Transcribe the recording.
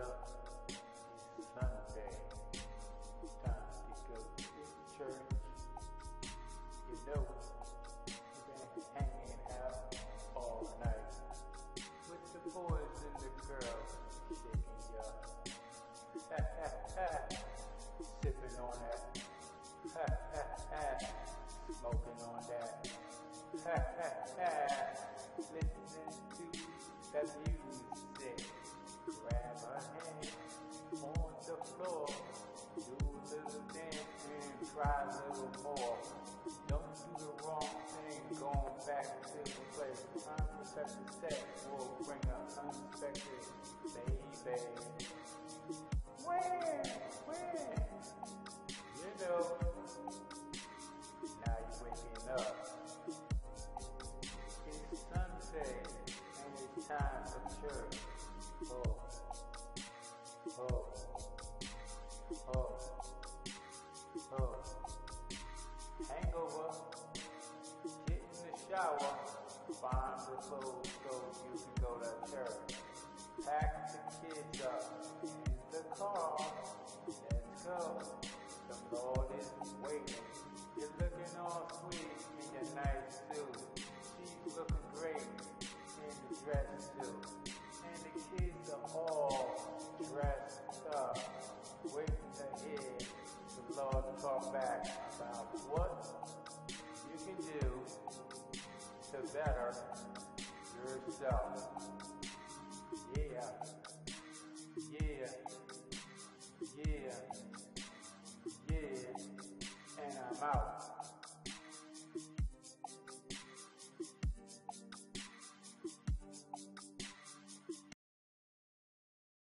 up Sunday. Time to go to church. You know, you've been hanging out all night with the boys and the girls shaking you up. Sipping on that. Smoking on that. Listening to that try a little more. Don't do the wrong thing, going back to the place. Unprotected sex will bring up unexpected baby. Find the clothes so you can go to church. Pack the kids up in the car, let's go. The Lord is waiting. You're looking all sweet in your nice better yourself. Yeah. Yeah. Yeah. Yeah. And I'm out.